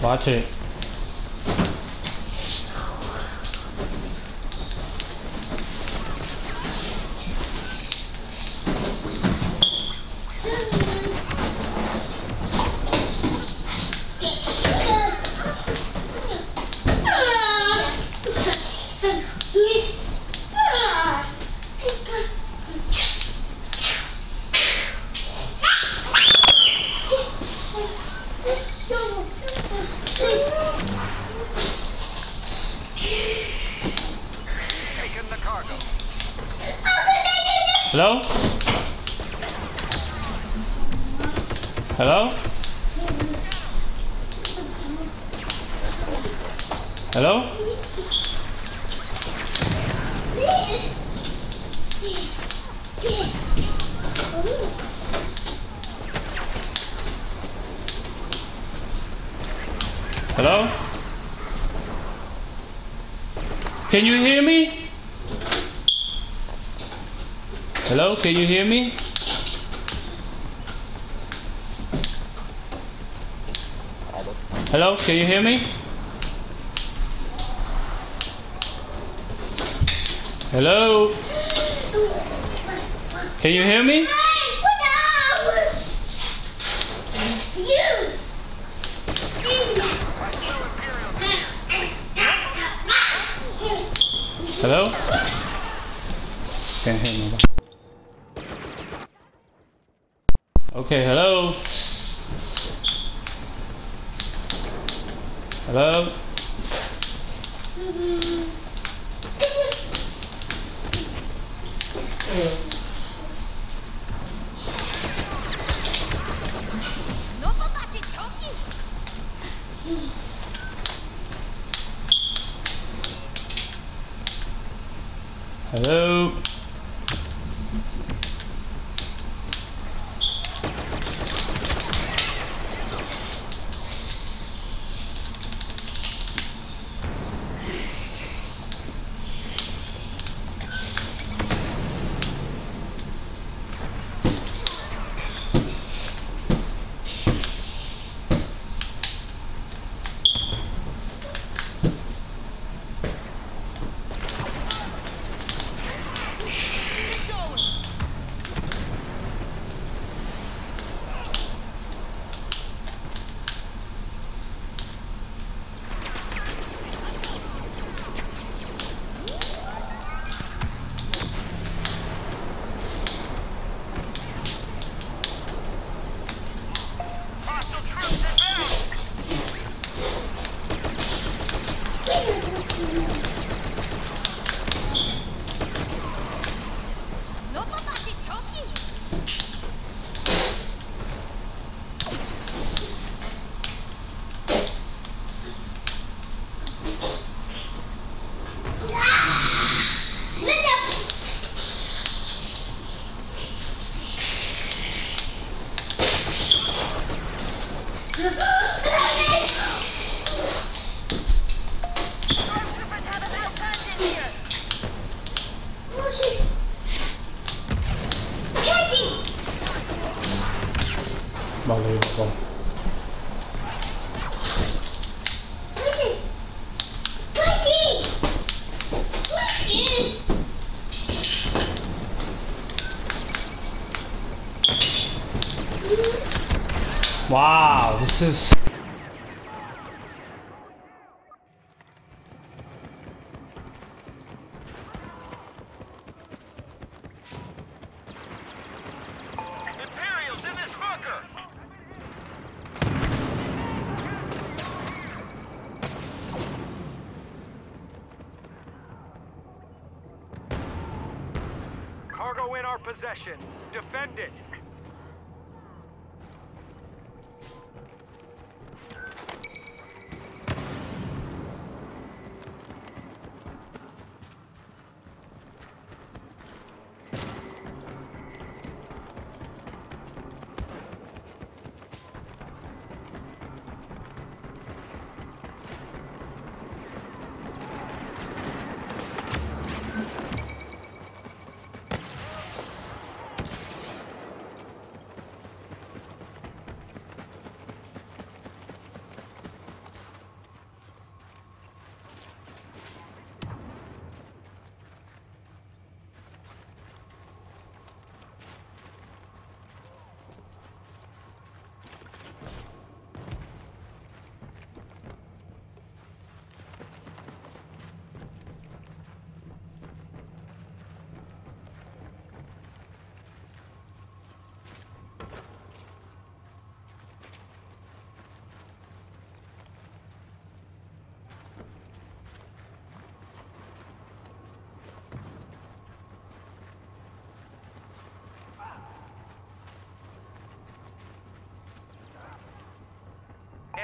Watch it. Taking the cargo. Hello? Hello? Hello? Hello? Can you hear me? Hello, can you hear me? Hello, can you hear me? Hello, can you hear me? Hello? Can't hear me. Okay, hello? Hello? Hello? Wow, this is. Cargo in our possession. Defend it.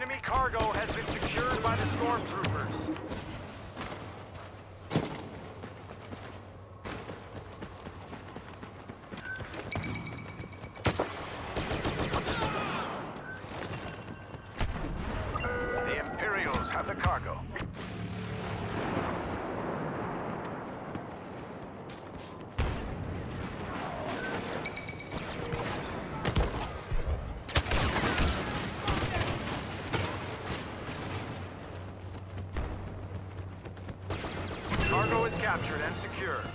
Enemy cargo has been secured by the stormtroopers. Secure.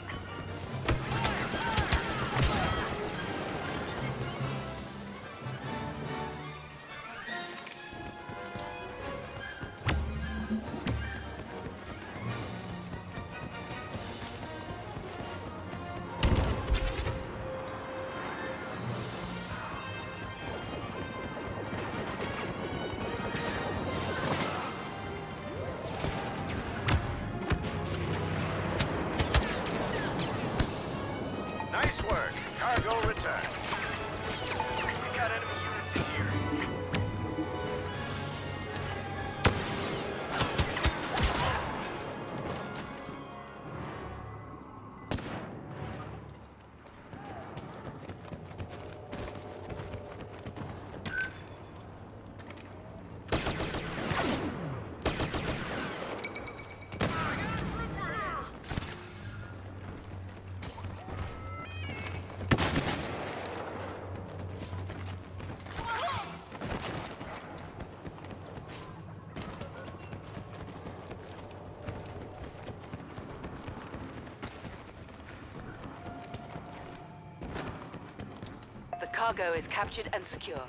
Cargo is captured and secure.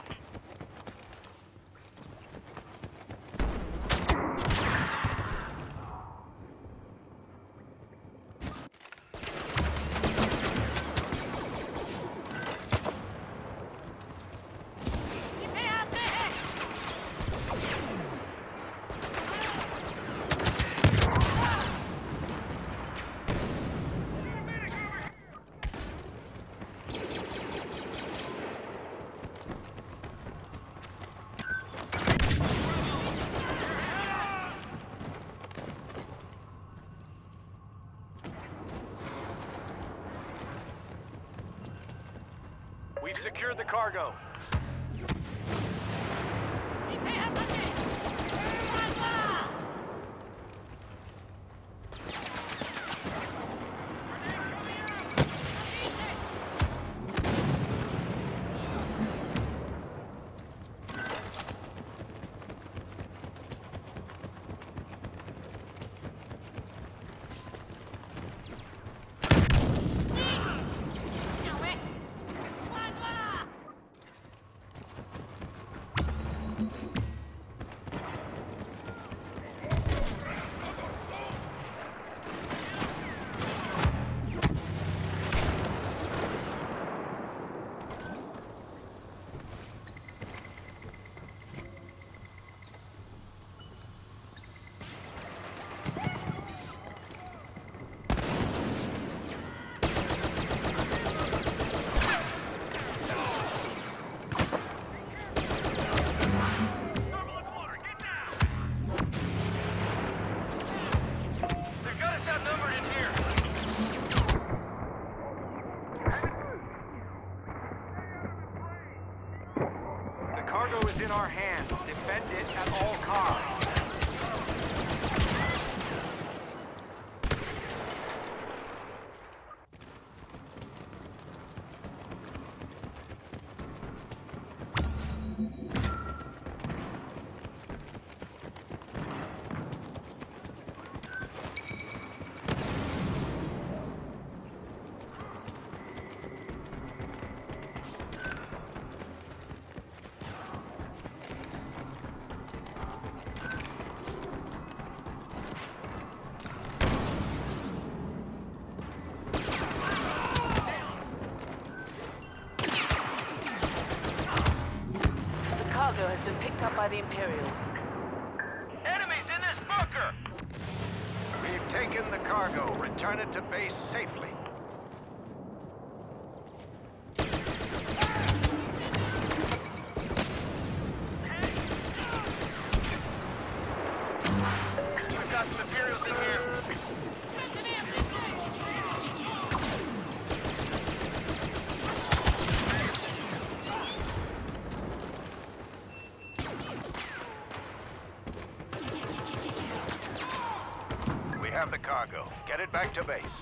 We've secured the cargo. The Imperials. Enemies in this bunker! We've taken the cargo. Return it to base safely. Have the cargo. Get it back to base.